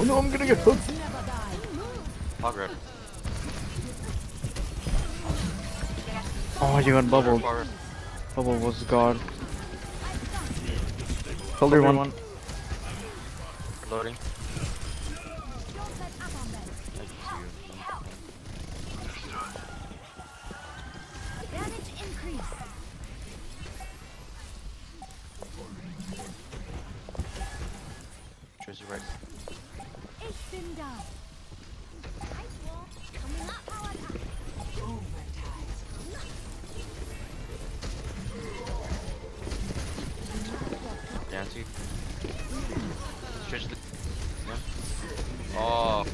Oh no, I'm gonna get hooked. I'll grab. Oh, you got bubbled. Far- Bubble was god. Shoulder one. one. Loading. Damage increase. Tracy right. Up, power Nancy. Tracy. Yeah. Oh.